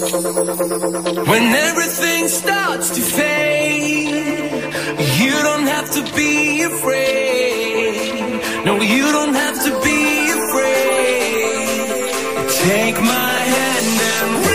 When everything starts to fade, you don't have to be afraid. No, you don't have to be afraid. Take my hand and